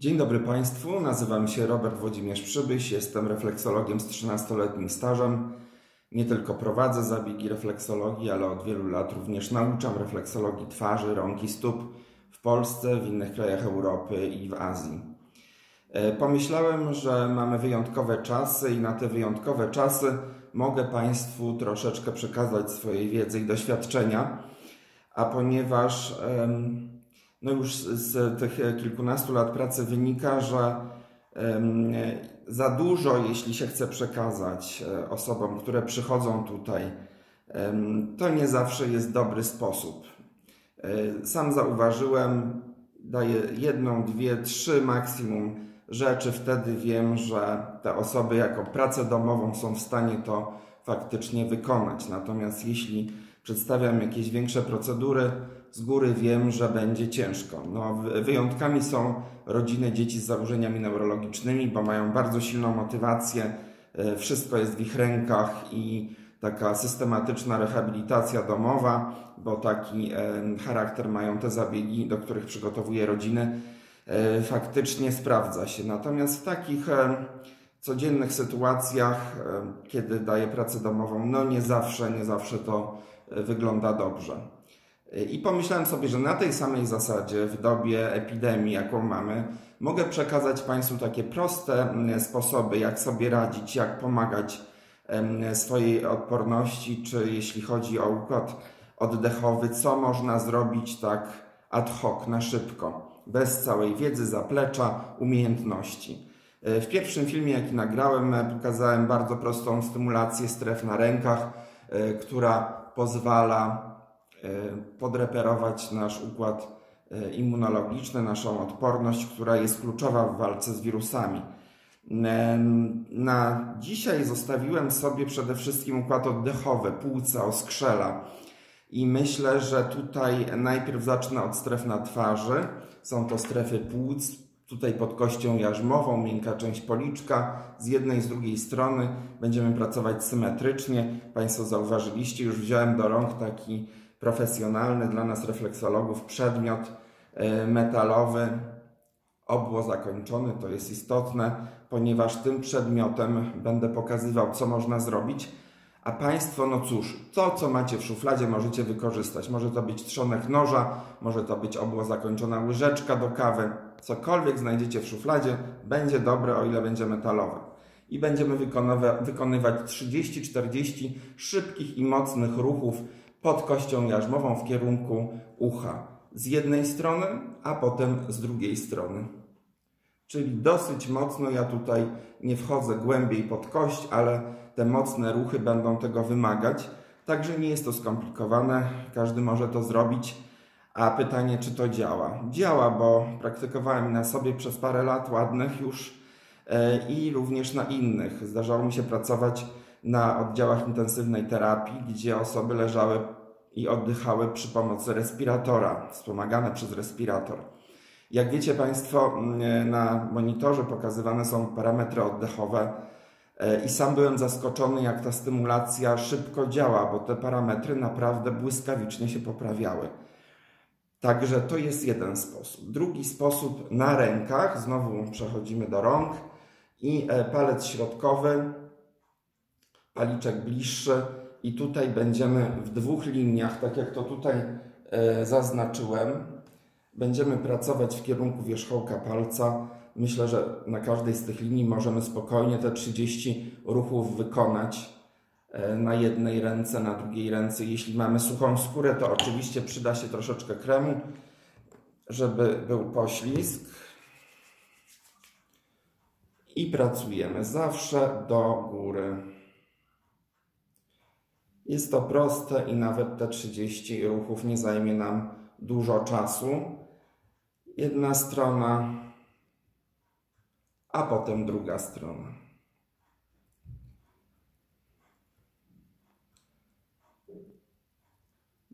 Dzień dobry Państwu, nazywam się Robert Włodzimierz Przybyś, jestem refleksologiem z 13-letnim stażem. Nie tylko prowadzę zabiegi refleksologii, ale od wielu lat również nauczam refleksologii twarzy, rąk i stóp w Polsce, w innych krajach Europy i w Azji. E, pomyślałem, że mamy wyjątkowe czasy i na te wyjątkowe czasy mogę Państwu troszeczkę przekazać swojej wiedzy i doświadczenia, a ponieważ no już z tych kilkunastu lat pracy wynika, że za dużo, jeśli się chce przekazać e, osobom, które przychodzą tutaj, to nie zawsze jest dobry sposób. E, sam zauważyłem, daję jedną, dwie, trzy maksimum rzeczy, wtedy wiem, że te osoby jako pracę domową są w stanie to faktycznie wykonać. Natomiast jeśli przedstawiam jakieś większe procedury, z góry wiem, że będzie ciężko. No, wyjątkami są rodziny dzieci z zaburzeniami neurologicznymi, bo mają bardzo silną motywację, e, wszystko jest w ich rękach i taka systematyczna rehabilitacja domowa, bo taki e, charakter mają te zabiegi, do których przygotowuje rodziny, e, faktycznie sprawdza się. Natomiast w takich codziennych sytuacjach, kiedy daje pracę domową, no nie zawsze, nie zawsze to wygląda dobrze. I pomyślałem sobie, że na tej samej zasadzie, w dobie epidemii, jaką mamy, mogę przekazać Państwu takie proste sposoby, jak sobie radzić, jak pomagać swojej odporności, czy jeśli chodzi o układ oddechowy, co można zrobić tak ad hoc, na szybko, bez całej wiedzy, zaplecza, umiejętności. E, w pierwszym filmie, jaki nagrałem, e, pokazałem bardzo prostą stymulację stref na rękach, e, która pozwala podreperować nasz układ immunologiczny, naszą odporność, która jest kluczowa w walce z wirusami. Na dzisiaj zostawiłem sobie przede wszystkim układ oddechowy, płuca, oskrzela. I myślę, że tutaj najpierw zacznę od stref na twarzy. Są to strefy płuc, tutaj pod kością jarzmową, miękka część policzka. Z jednej i z drugiej strony będziemy pracować symetrycznie. Państwo zauważyliście, już wziąłem do rąk taki profesjonalny dla nas refleksologów przedmiot e, metalowy, obło zakończony, to jest istotne, ponieważ tym przedmiotem będę pokazywał, co można zrobić, a Państwo, no cóż, to, co macie w szufladzie, możecie wykorzystać. Może to być trzonek noża, może to być obło zakończona łyżeczka do kawy. Cokolwiek znajdziecie w szufladzie, będzie dobre, o ile będzie metalowe. I będziemy wykonywać 30-40 szybkich i mocnych ruchów, pod kością jarzmową w kierunku ucha z jednej strony, a potem z drugiej strony. Czyli dosyć mocno, ja tutaj nie wchodzę głębiej pod kość, ale te mocne ruchy będą tego wymagać. Także nie jest to skomplikowane, każdy może to zrobić. A pytanie, czy to działa? Działa, bo praktykowałem na sobie przez parę lat ładnych już e, i również na innych. Zdarzało mi się pracować na oddziałach intensywnej terapii, gdzie osoby leżały i oddychały przy pomocy respiratora, wspomagane przez respirator. Jak wiecie Państwo, mm, na monitorze pokazywane są parametry oddechowe e, i sam byłem zaskoczony, jak ta stymulacja szybko działa, bo te parametry naprawdę błyskawicznie się poprawiały. Także to jest jeden sposób. Drugi sposób na rękach, znowu przechodzimy do rąk i e, palec środkowy paliczek bliższy i tutaj będziemy w dwóch liniach, tak jak to tutaj e, zaznaczyłem. Będziemy pracować w kierunku wierzchołka palca. Myślę, że na każdej z tych linii możemy spokojnie te 30 ruchów wykonać na jednej ręce, na drugiej ręce. Jeśli mamy suchą skórę, to oczywiście przyda się troszeczkę kremu, żeby był poślizg. I pracujemy zawsze do góry. Jest to proste i nawet te 30 ruchów nie zajmie nam dużo czasu. Jedna strona, a potem druga strona.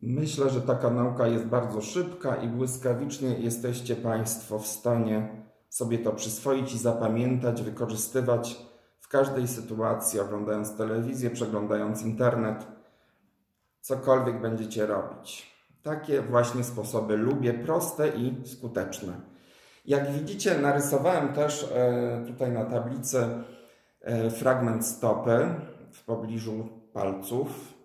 Myślę, że taka nauka jest bardzo szybka i błyskawicznie jesteście Państwo w stanie sobie to przyswoić i zapamiętać, wykorzystywać w każdej sytuacji, oglądając telewizję, przeglądając internet cokolwiek będziecie robić. Takie właśnie sposoby lubię, proste i skuteczne. Jak widzicie, narysowałem też e, tutaj na tablicy e, fragment stopy w pobliżu palców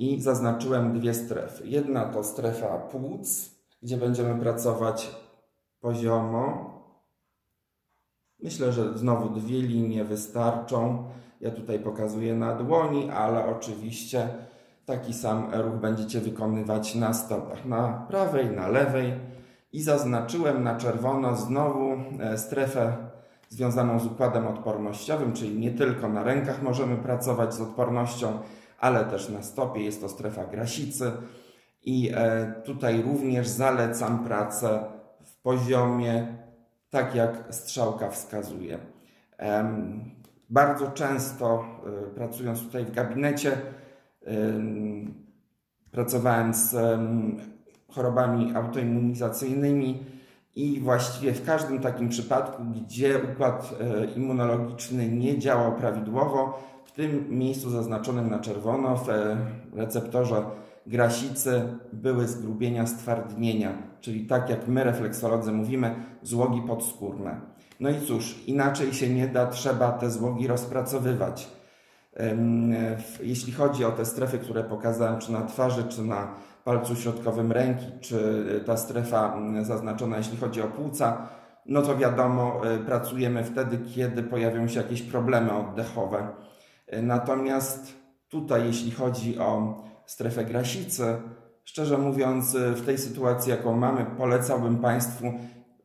i zaznaczyłem dwie strefy. Jedna to strefa płuc, gdzie będziemy pracować poziomo. Myślę, że znowu dwie linie wystarczą. Ja tutaj pokazuję na dłoni, ale oczywiście taki sam ruch będziecie wykonywać na stopach, na prawej, na lewej. I zaznaczyłem na czerwono znowu e, strefę związaną z układem odpornościowym, czyli nie tylko na rękach możemy pracować z odpornością, ale też na stopie. Jest to strefa grasicy. I e, tutaj również zalecam pracę w poziomie, tak jak strzałka wskazuje. Bardzo często e, pracując tutaj w gabinecie, pracowałem z chorobami autoimmunizacyjnymi i właściwie w każdym takim przypadku, gdzie układ e, immunologiczny nie działał prawidłowo, tym miejscu zaznaczonym na czerwono w receptorze grasicy były zgrubienia stwardnienia, czyli tak jak my refleksolodzy mówimy, złogi podskórne. No i cóż, inaczej się nie da, trzeba te złogi rozpracowywać. Jeśli chodzi o te strefy, które pokazałem, czy na twarzy, czy na palcu środkowym ręki, czy ta strefa zaznaczona, jeśli chodzi o płuca, no to wiadomo, e, pracujemy wtedy, kiedy pojawią się jakieś problemy oddechowe. Natomiast tutaj, jeśli chodzi o strefę grasicy, szczerze mówiąc, w tej sytuacji, jaką mamy, polecałbym Państwu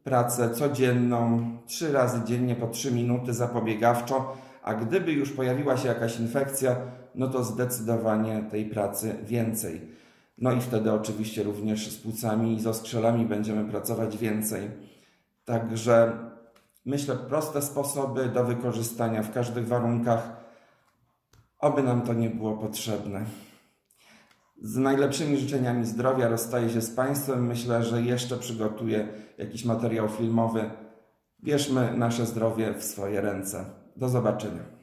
pracę codzienną, trzy razy dziennie po trzy minuty zapobiegawczo, a gdyby już pojawiła się jakaś infekcja, no to zdecydowanie tej pracy więcej. No i wtedy oczywiście również z płucami i z oskrzelami będziemy pracować więcej. Także myślę proste sposoby do wykorzystania w każdych warunkach, oby nam to nie było potrzebne. Z najlepszymi życzeniami zdrowia rozstaję się z Państwem. Myślę, że jeszcze przygotuję jakiś materiał filmowy. Bierzmy nasze zdrowie w swoje ręce. Do zobaczenia.